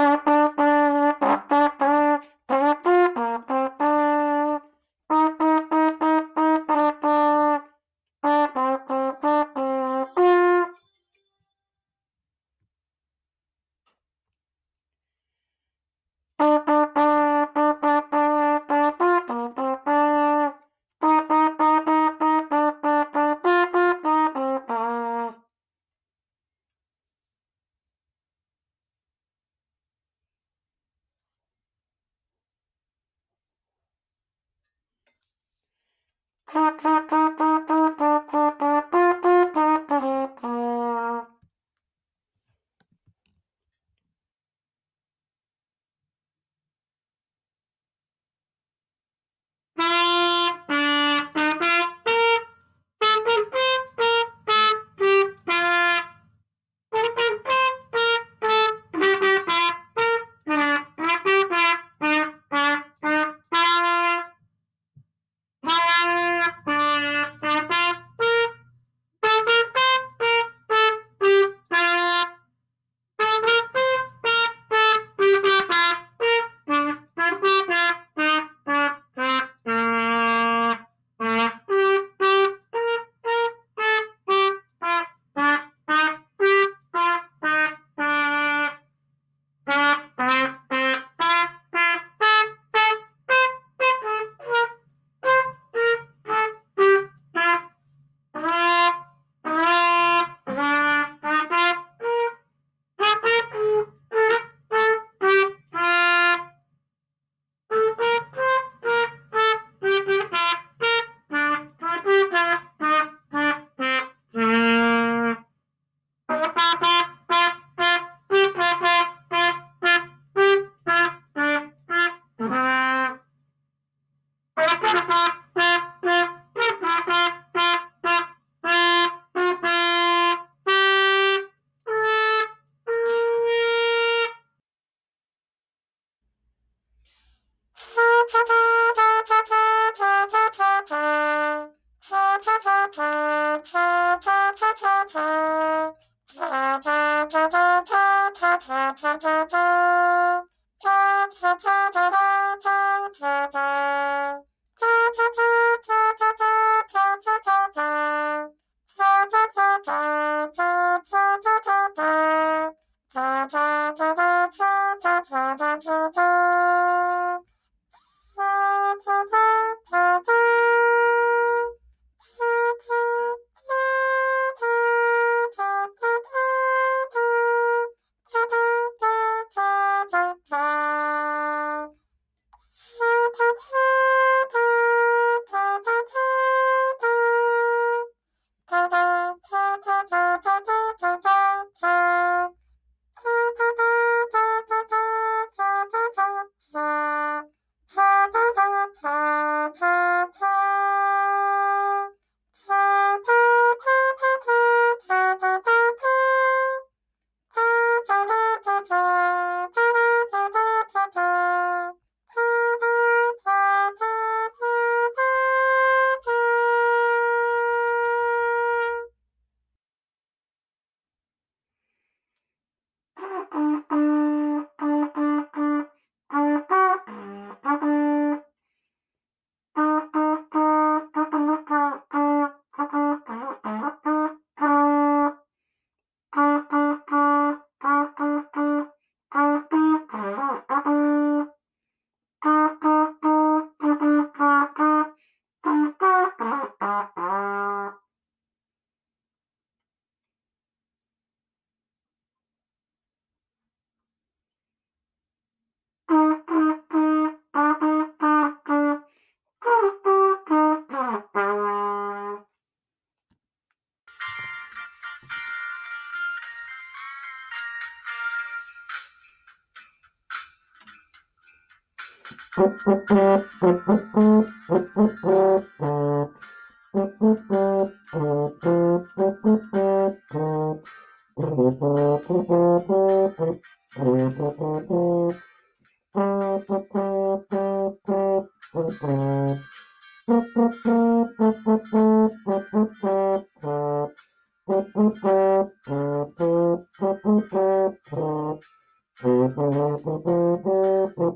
Thank you. Mm-hmm.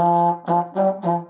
Uh, uh, uh, uh.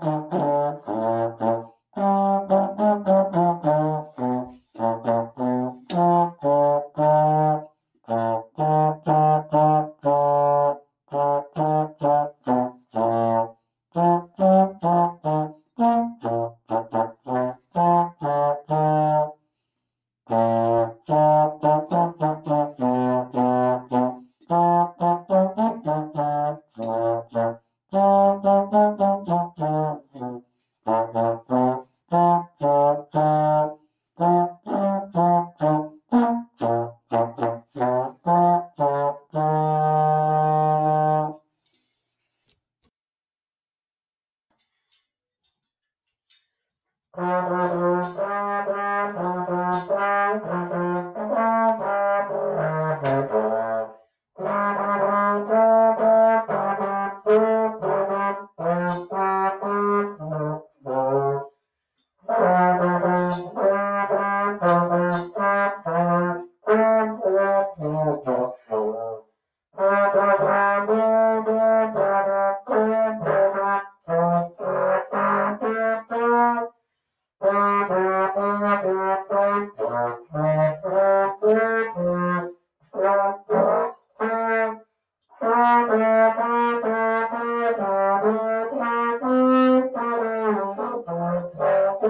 Wish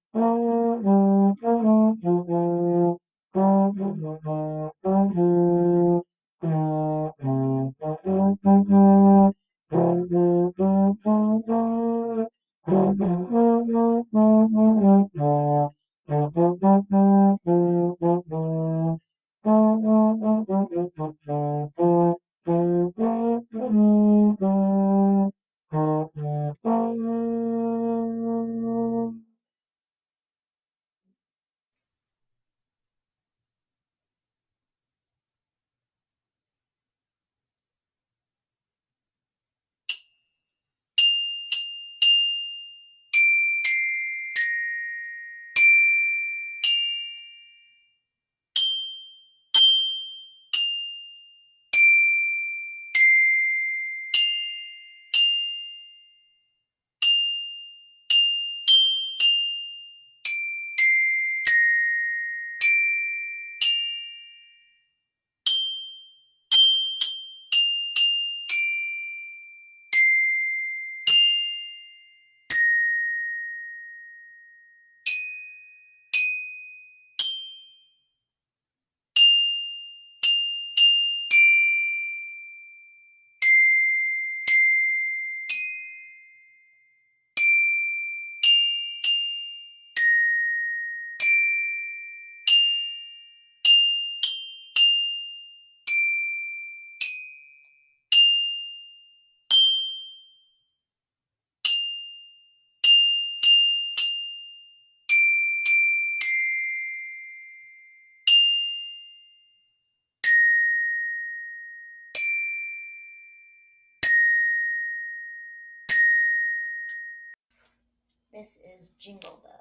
This is Jingle Bell.